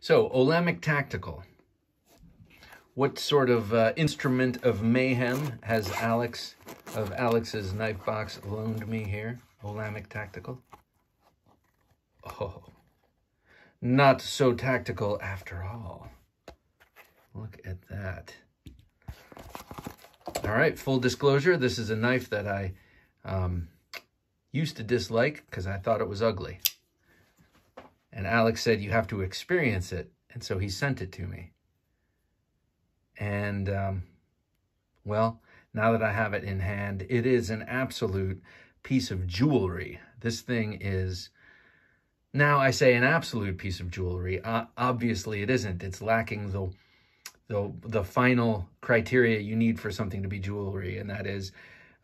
So, Olamic Tactical. What sort of uh, instrument of mayhem has Alex of Alex's knife box loaned me here? Olamic Tactical. Oh, not so tactical after all. Look at that. All right, full disclosure, this is a knife that I um, used to dislike because I thought it was ugly. And Alex said, you have to experience it. And so he sent it to me. And, um, well, now that I have it in hand, it is an absolute piece of jewelry. This thing is, now I say an absolute piece of jewelry. Uh, obviously, it isn't. It's lacking the, the, the final criteria you need for something to be jewelry, and that is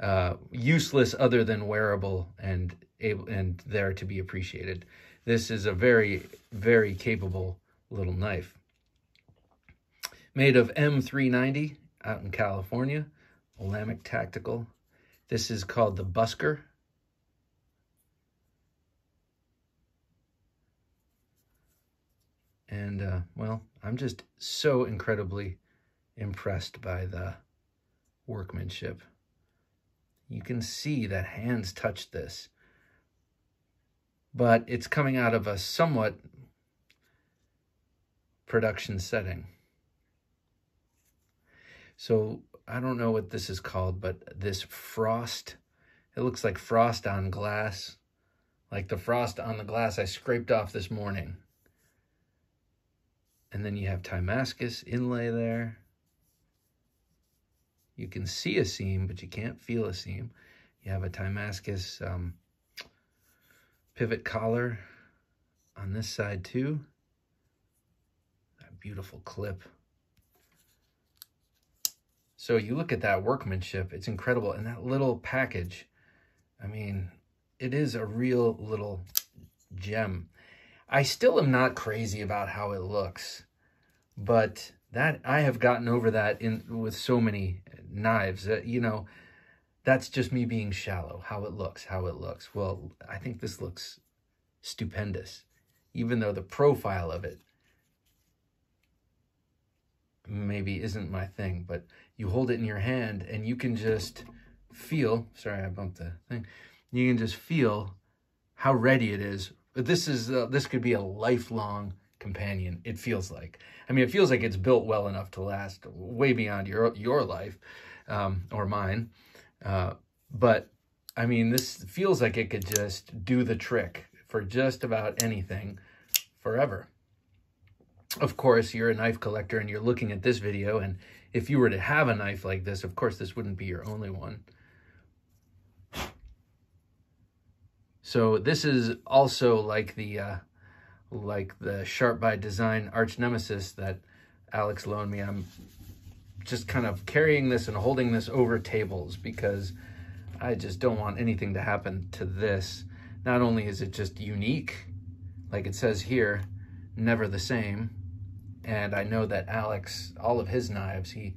uh, useless other than wearable and able and there to be appreciated. This is a very, very capable little knife. Made of M390 out in California, Olamic Tactical. This is called the Busker. And, uh, well, I'm just so incredibly impressed by the workmanship. You can see that hands touched this. But it's coming out of a somewhat production setting. So I don't know what this is called, but this frost, it looks like frost on glass, like the frost on the glass I scraped off this morning. And then you have Timascus inlay there. You can see a seam, but you can't feel a seam. You have a Timascus um, pivot collar on this side too. That beautiful clip. So you look at that workmanship, it's incredible. And that little package, I mean, it is a real little gem. I still am not crazy about how it looks, but that I have gotten over that in with so many knives. Uh, you know, that's just me being shallow. How it looks, how it looks. Well, I think this looks stupendous, even though the profile of it maybe isn't my thing. But you hold it in your hand and you can just feel. Sorry, I bumped the thing. You can just feel how ready it is. This is uh, this could be a lifelong companion. It feels like. I mean, it feels like it's built well enough to last way beyond your your life um, or mine. Uh, but I mean, this feels like it could just do the trick for just about anything forever. Of course, you're a knife collector and you're looking at this video, and if you were to have a knife like this, of course, this wouldn't be your only one. So this is also like the uh, like the Sharp by Design Arch Nemesis that Alex loaned me. I'm just kind of carrying this and holding this over tables because I just don't want anything to happen to this. Not only is it just unique, like it says here, never the same. And I know that Alex, all of his knives, he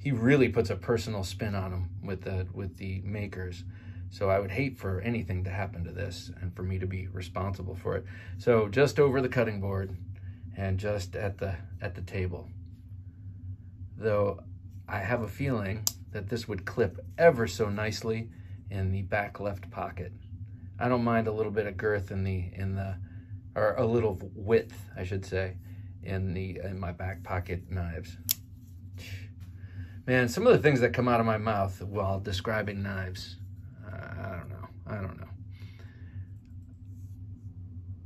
he really puts a personal spin on them with the with the makers. So I would hate for anything to happen to this and for me to be responsible for it. So just over the cutting board and just at the at the table. Though I have a feeling that this would clip ever so nicely in the back left pocket. I don't mind a little bit of girth in the in the or a little width, I should say, in the in my back pocket knives. Man, some of the things that come out of my mouth while describing knives I don't know. I don't know.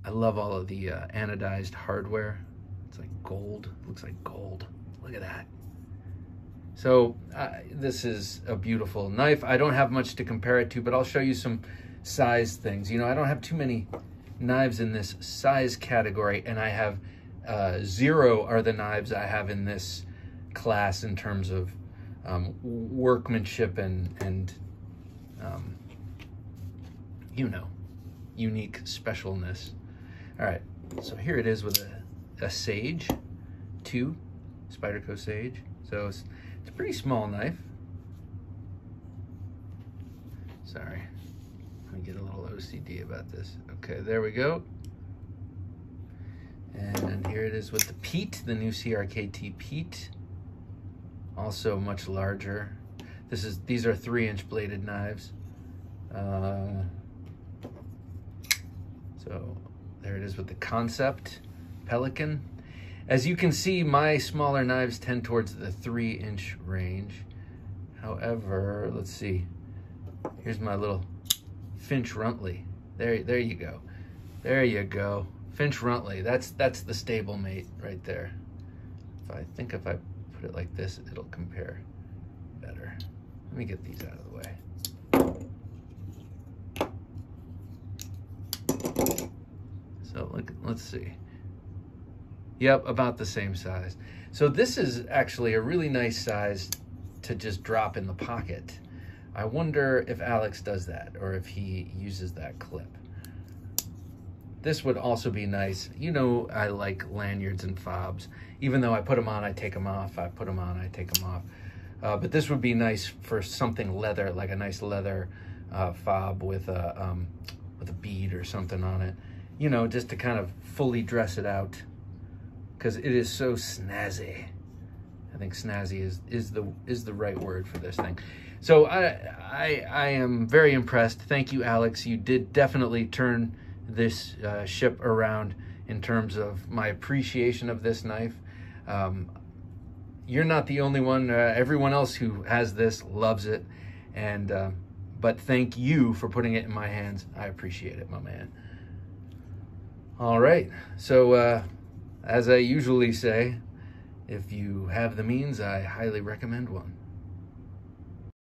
I love all of the uh, anodized hardware. It's like gold. looks like gold. Look at that. So uh, this is a beautiful knife. I don't have much to compare it to, but I'll show you some size things. You know, I don't have too many knives in this size category, and I have uh, zero are the knives I have in this class in terms of um, workmanship and, and um, you know, unique specialness. All right, so here it is with a, a Sage 2, Spyderco Sage. So it's, a pretty small knife. Sorry, me get a little OCD about this. Okay, there we go. And here it is with the Pete, the new CRKT Pete. Also much larger. This is these are three inch bladed knives. Uh, so there it is with the Kansept Pelican. As you can see, my smaller knives tend towards the three inch range. However, let's see. Here's my little Finch Runtley. There, there you go. There you go. Finch Runtley. That's that's the stable mate right there. I think if I put it like this, it'll compare better. Let me get these out of the way. So look, let's see. Yep, about the same size. So this is actually a really nice size to just drop in the pocket. I wonder if Alex does that or if he uses that clip. This would also be nice. You know I like lanyards and fobs. Even though I put them on, I take them off. I put them on, I take them off. Uh, but this would be nice for something leather, like a nice leather uh, fob with a, um, with a bead or something on it. You know, just to kind of fully dress it out. Because it is so snazzy. I think snazzy is, is, the, is the right word for this thing. So I, I, I am very impressed. Thank you, Alex. You did definitely turn this uh, ship around in terms of my appreciation of this knife. Um, you're not the only one. Uh, everyone else who has this loves it. And, uh, but thank you for putting it in my hands. I appreciate it, my man. All right. So, uh, as I usually say, if you have the means, I highly recommend one.